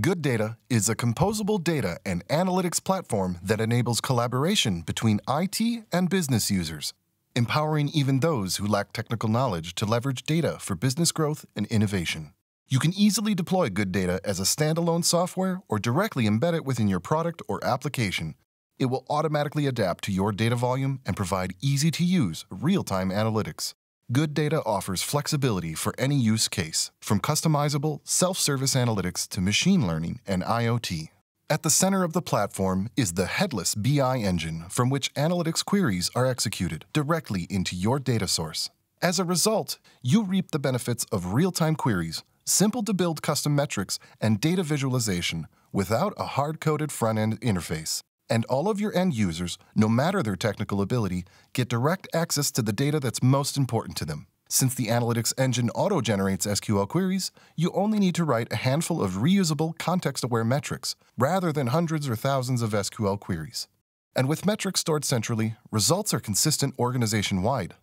GoodData is a composable data and analytics platform that enables collaboration between IT and business users, empowering even those who lack technical knowledge to leverage data for business growth and innovation. You can easily deploy GoodData as a standalone software or directly embed it within your product or application. It will automatically adapt to your data volume and provide easy to use real time analytics. GoodData offers flexibility for any use case, from customizable, self service analytics to machine learning and IoT. At the center of the platform is the headless BI engine from which analytics queries are executed directly into your data source. As a result, you reap the benefits of real time queries, simple to build custom metrics, and data visualization without a hard coded front end interface and all of your end users, no matter their technical ability, get direct access to the data that's most important to them. Since the analytics engine auto generates SQL queries, you only need to write a handful of reusable, context aware metrics, rather than hundreds or thousands of SQL queries. And with metrics stored centrally, results are consistent organization wide.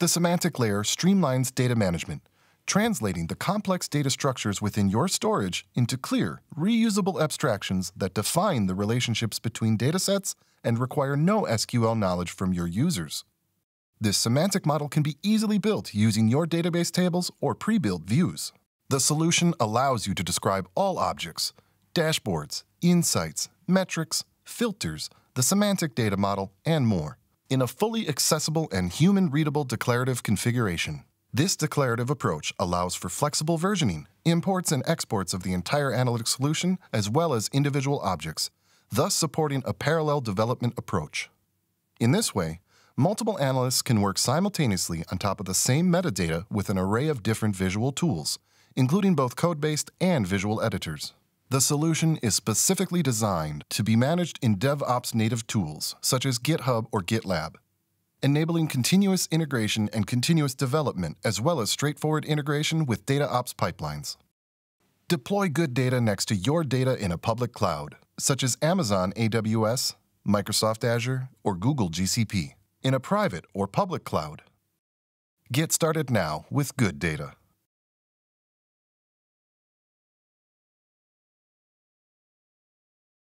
The semantic layer streamlines data management, translating the complex data structures within your storage into clear, reusable abstractions that define the relationships between datasets and require no SQL knowledge from your users. This semantic model can be easily built using your database tables or pre-built views. The solution allows you to describe all objects, dashboards, insights, metrics, filters, the semantic data model, and more in a fully accessible and human-readable declarative configuration. This declarative approach allows for flexible versioning, imports and exports of the entire analytic solution, as well as individual objects, thus supporting a parallel development approach. In this way, multiple analysts can work simultaneously on top of the same metadata with an array of different visual tools, including both code-based and visual editors. The solution is specifically designed to be managed in DevOps native tools, such as GitHub or GitLab, enabling continuous integration and continuous development, as well as straightforward integration with data ops pipelines. Deploy GoodData next to your data in a public cloud, such as Amazon AWS, Microsoft Azure, or Google GCP, in a private or public cloud. Get started now with GoodData.